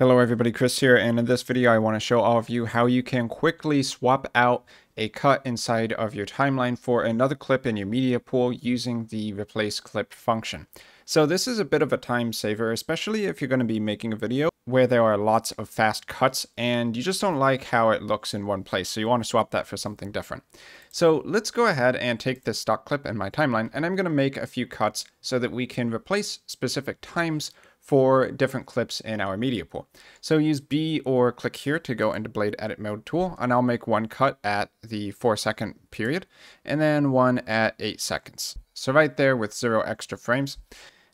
Hello everybody, Chris here, and in this video I want to show all of you how you can quickly swap out a cut inside of your timeline for another clip in your media pool using the replace clip function. So this is a bit of a time saver, especially if you're going to be making a video where there are lots of fast cuts and you just don't like how it looks in one place. So you want to swap that for something different. So let's go ahead and take this stock clip in my timeline and I'm going to make a few cuts so that we can replace specific times for different clips in our media pool. So use B or click here to go into Blade Edit Mode tool, and I'll make one cut at the 4 second period, and then one at 8 seconds. So right there with zero extra frames.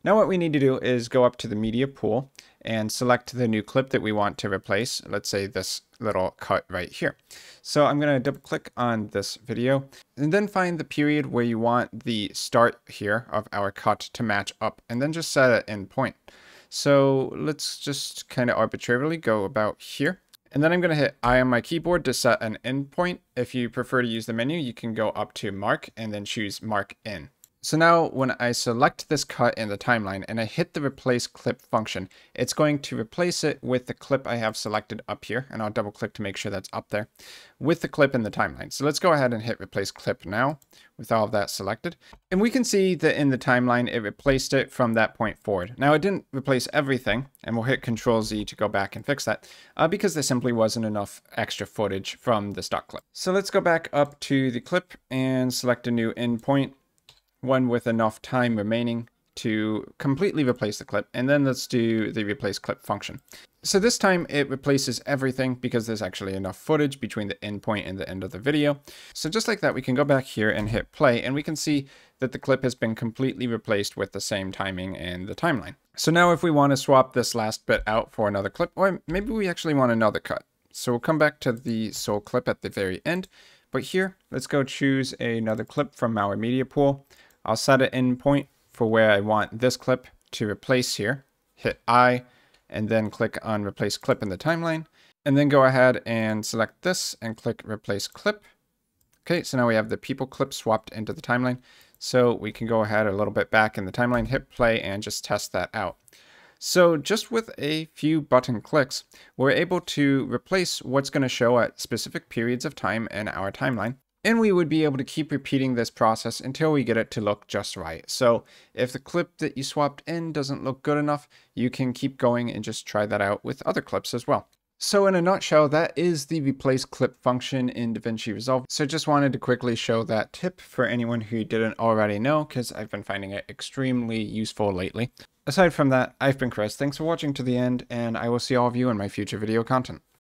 Now what we need to do is go up to the media pool and select the new clip that we want to replace. Let's say this little cut right here. So I'm going to double click on this video and then find the period where you want the start here of our cut to match up and then just set an in point. So let's just kind of arbitrarily go about here. And then I'm going to hit I on my keyboard to set an in point. If you prefer to use the menu, you can go up to mark and then choose mark in. So now when I select this cut in the timeline and I hit the replace clip function, it's going to replace it with the clip I have selected up here. And I'll double click to make sure that's up there with the clip in the timeline. So let's go ahead and hit replace clip now with all of that selected. And we can see that in the timeline, it replaced it from that point forward. Now it didn't replace everything and we'll hit control Z to go back and fix that uh, because there simply wasn't enough extra footage from the stock clip. So let's go back up to the clip and select a new in point one with enough time remaining to completely replace the clip. And then let's do the replace clip function. So this time it replaces everything because there's actually enough footage between the in point and the end of the video. So just like that, we can go back here and hit play and we can see that the clip has been completely replaced with the same timing and the timeline. So now if we want to swap this last bit out for another clip, or maybe we actually want another cut. So we'll come back to the sole clip at the very end. But here, let's go choose another clip from our media pool. I'll set an in point for where I want this clip to replace here. Hit I, and then click on replace clip in the timeline. And then go ahead and select this and click replace clip. Okay, so now we have the people clip swapped into the timeline. So we can go ahead a little bit back in the timeline, hit play, and just test that out. So just with a few button clicks, we're able to replace what's going to show at specific periods of time in our timeline and we would be able to keep repeating this process until we get it to look just right. So if the clip that you swapped in doesn't look good enough, you can keep going and just try that out with other clips as well. So in a nutshell, that is the replace clip function in DaVinci Resolve. So just wanted to quickly show that tip for anyone who didn't already know, because I've been finding it extremely useful lately. Aside from that, I've been Chris. Thanks for watching to the end, and I will see all of you in my future video content.